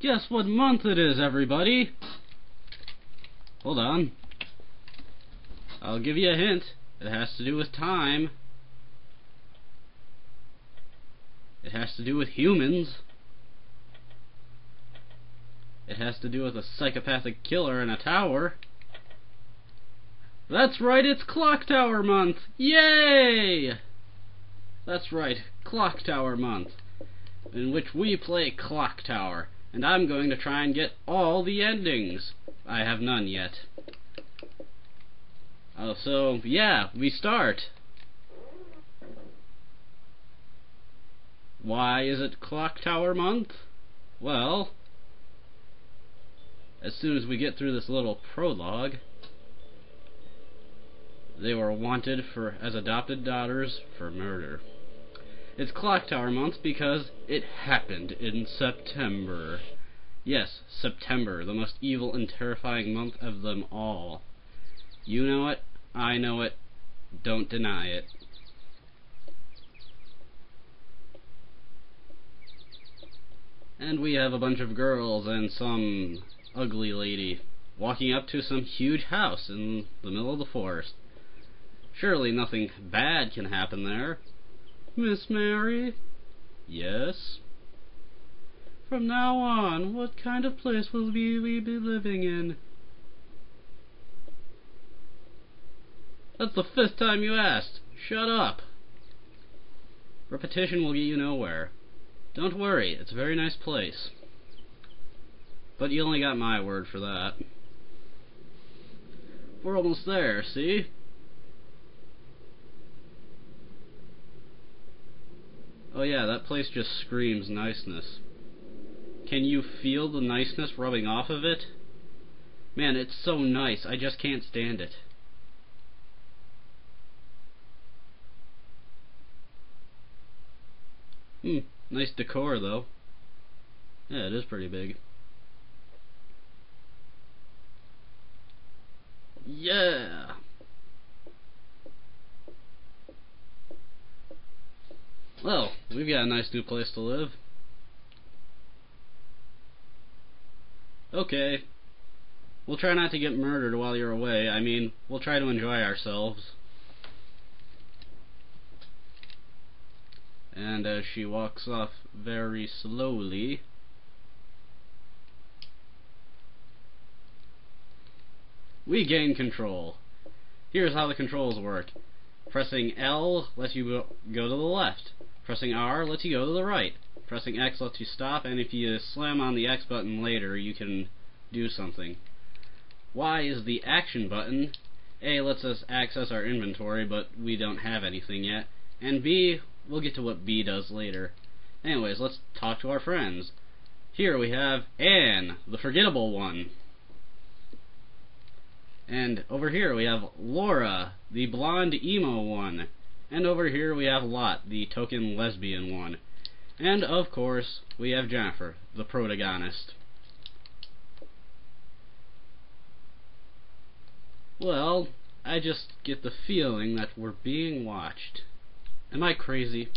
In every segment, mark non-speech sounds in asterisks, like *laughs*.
Guess what month it is, everybody? Hold on. I'll give you a hint. It has to do with time. It has to do with humans. It has to do with a psychopathic killer in a tower. That's right, it's Clock Tower Month! Yay! That's right, Clock Tower Month, in which we play Clock Tower, and I'm going to try and get all the endings. I have none yet. Uh, so, yeah, we start. Why is it Clock Tower Month? Well, as soon as we get through this little prologue, they were wanted for as adopted daughters for murder. It's Clock Tower Month because it happened in September. Yes, September, the most evil and terrifying month of them all. You know it, I know it, don't deny it. And we have a bunch of girls and some ugly lady walking up to some huge house in the middle of the forest. Surely nothing bad can happen there. Miss Mary? Yes? From now on, what kind of place will we, we be living in? That's the fifth time you asked. Shut up. Repetition will get you nowhere. Don't worry, it's a very nice place. But you only got my word for that. We're almost there, see? Oh yeah, that place just screams niceness. Can you feel the niceness rubbing off of it? Man, it's so nice, I just can't stand it. Hmm, nice decor though. Yeah, it is pretty big. Yeah! Well, we've got a nice new place to live. Okay. We'll try not to get murdered while you're away. I mean, we'll try to enjoy ourselves. And as she walks off very slowly, we gain control. Here's how the controls work. Pressing L lets you go to the left. Pressing R lets you go to the right. Pressing X lets you stop, and if you slam on the X button later, you can do something. Y is the action button. A lets us access our inventory, but we don't have anything yet. And B, we'll get to what B does later. Anyways, let's talk to our friends. Here we have Anne, the forgettable one. And over here we have Laura, the blonde emo one. And over here we have Lot, the token lesbian one. And of course, we have Jennifer, the protagonist. Well, I just get the feeling that we're being watched. Am I crazy?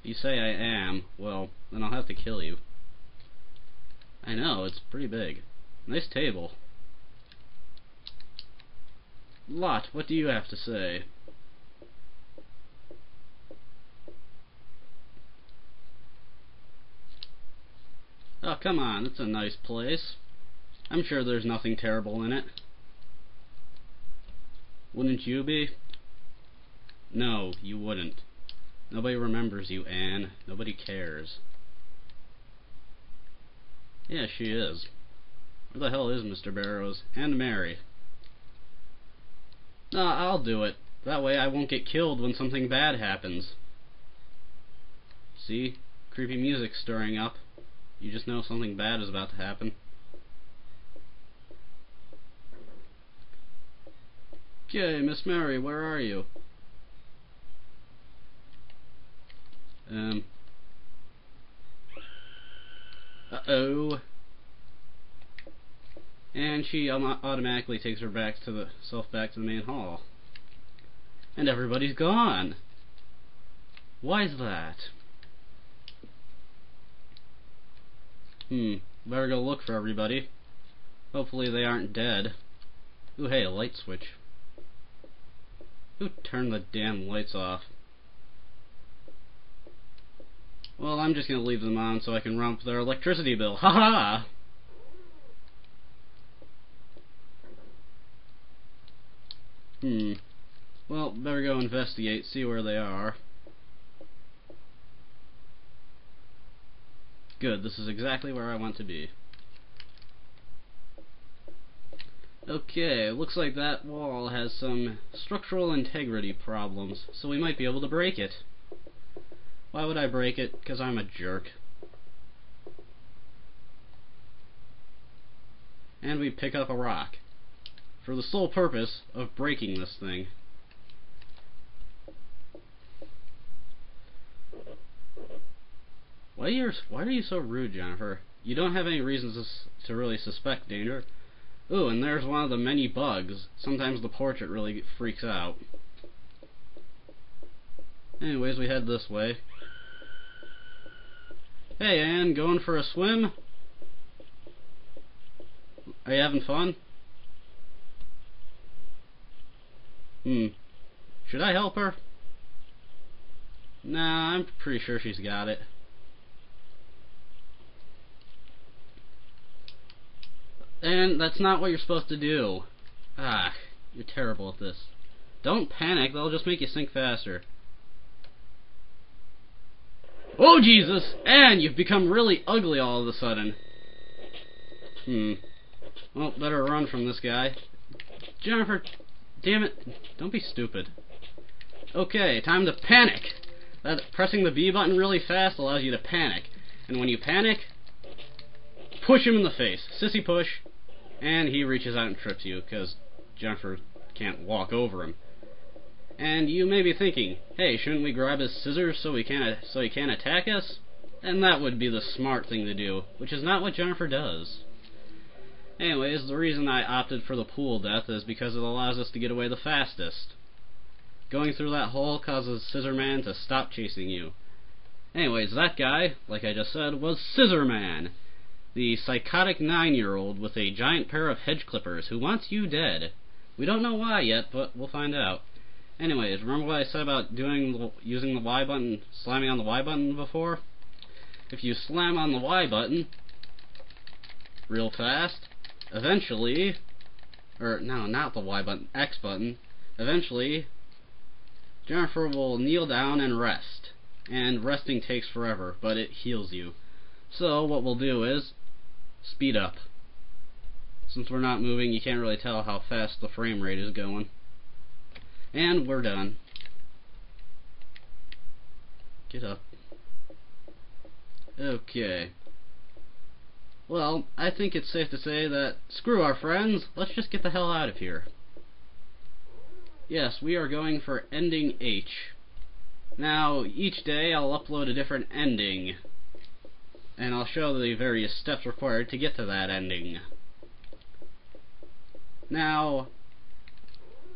If You say I am, well, then I'll have to kill you. I know, it's pretty big. Nice table. Lot, what do you have to say? Oh, come on, it's a nice place. I'm sure there's nothing terrible in it. Wouldn't you be? No, you wouldn't. Nobody remembers you, Anne. Nobody cares. Yeah, she is. Where the hell is Mr. Barrows? And Mary? No, I'll do it. That way I won't get killed when something bad happens. See? Creepy music stirring up. You just know something bad is about to happen. Okay, Miss Mary, where are you? Um. Uh-oh and she automatically takes her back to the self back to the main hall. And everybody's gone. Why is that? Hmm, better go look for everybody. Hopefully they aren't dead. Ooh, hey, a light switch. Who turned the damn lights off? Well, I'm just gonna leave them on so I can romp their electricity bill. *laughs* Ha ha! Hmm. Well, better go investigate, see where they are. Good, this is exactly where I want to be. Okay, looks like that wall has some structural integrity problems, so we might be able to break it. Why would I break it? Because I'm a jerk. And we pick up a rock. For the sole purpose of breaking this thing. Why are you, why are you so rude, Jennifer? You don't have any reasons to, to really suspect danger. Ooh, and there's one of the many bugs. Sometimes the portrait really freaks out. Anyways, we head this way. Hey, Anne, going for a swim? Are you having fun? Hmm. Should I help her? Nah, I'm pretty sure she's got it. And that's not what you're supposed to do. Ah, you're terrible at this. Don't panic, that'll just make you sink faster. Oh, Jesus! And you've become really ugly all of a sudden. Hmm. Well, better run from this guy. Jennifer, damn it. Don't be stupid. Okay, time to panic. That pressing the B button really fast allows you to panic. And when you panic, push him in the face. Sissy push and he reaches out and trips you because Jennifer can't walk over him. And you may be thinking, hey, shouldn't we grab his scissors so he can't so he can't attack us? And that would be the smart thing to do, which is not what Jennifer does. Anyways, the reason I opted for the pool death is because it allows us to get away the fastest. Going through that hole causes Scissor Man to stop chasing you. Anyways, that guy, like I just said, was Scissorman the psychotic nine-year-old with a giant pair of hedge clippers who wants you dead. We don't know why yet, but we'll find out. Anyways, remember what I said about doing using the Y button, slamming on the Y button before? If you slam on the Y button real fast, eventually, or no, not the Y button, X button, eventually Jennifer will kneel down and rest. And resting takes forever, but it heals you. So what we'll do is speed up. Since we're not moving, you can't really tell how fast the frame rate is going. And we're done. Get up. Okay. Well, I think it's safe to say that screw our friends, let's just get the hell out of here. Yes, we are going for ending H. Now, each day I'll upload a different ending and I'll show the various steps required to get to that ending. Now,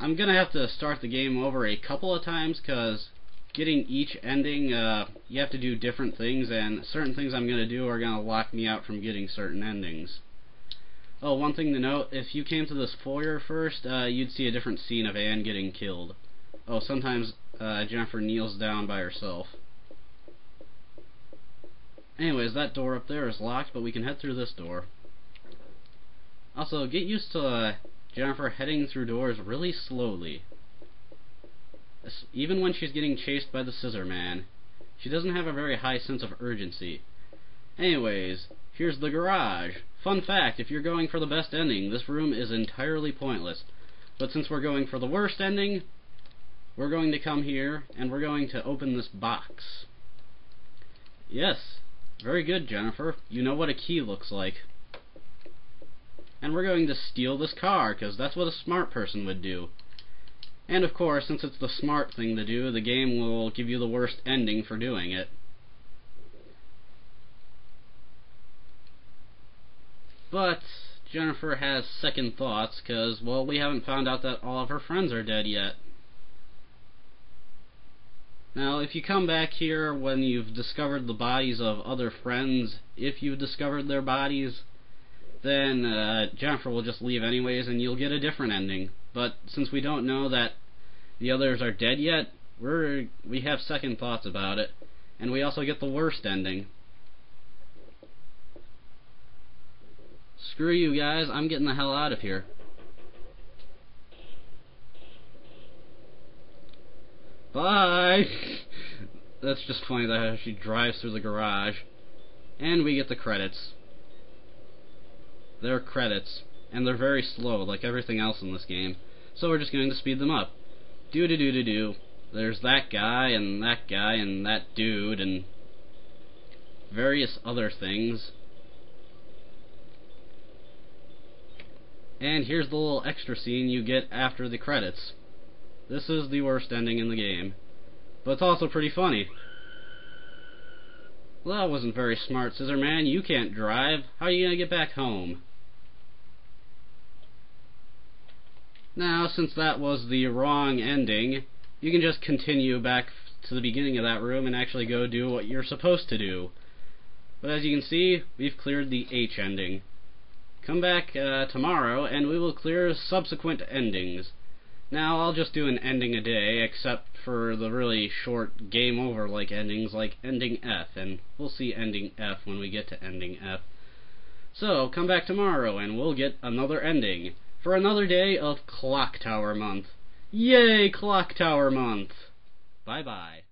I'm going to have to start the game over a couple of times because getting each ending, uh, you have to do different things, and certain things I'm going to do are going to lock me out from getting certain endings. Oh, one thing to note, if you came to this foyer first, uh, you'd see a different scene of Anne getting killed. Oh, sometimes uh, Jennifer kneels down by herself. Anyways, that door up there is locked, but we can head through this door. Also, get used to uh, Jennifer heading through doors really slowly. Even when she's getting chased by the Scissor Man, she doesn't have a very high sense of urgency. Anyways, here's the garage. Fun fact, if you're going for the best ending, this room is entirely pointless. But since we're going for the worst ending, we're going to come here, and we're going to open this box. Yes, very good, Jennifer. You know what a key looks like. And we're going to steal this car, because that's what a smart person would do. And of course, since it's the smart thing to do, the game will give you the worst ending for doing it. But Jennifer has second thoughts, because, well, we haven't found out that all of her friends are dead yet. Now, if you come back here when you've discovered the bodies of other friends, if you've discovered their bodies, then uh, Jennifer will just leave anyways and you'll get a different ending. But since we don't know that the others are dead yet, we're we have second thoughts about it, and we also get the worst ending. Screw you guys, I'm getting the hell out of here. Bye! That's just funny that she drives through the garage. And we get the credits. They're credits, and they're very slow, like everything else in this game. So we're just going to speed them up. Do do do do do. There's that guy, and that guy, and that dude, and various other things. And here's the little extra scene you get after the credits. This is the worst ending in the game. But it's also pretty funny. Well, that wasn't very smart, Scissor Man. You can't drive. How are you going to get back home? Now, since that was the wrong ending, you can just continue back to the beginning of that room and actually go do what you're supposed to do. But as you can see, we've cleared the H ending. Come back uh, tomorrow and we will clear subsequent endings. Now, I'll just do an ending a day, except for the really short game over like endings like ending F, and we'll see ending F when we get to ending F. So, come back tomorrow and we'll get another ending for another day of Clock Tower Month. Yay, Clock Tower Month! Bye bye.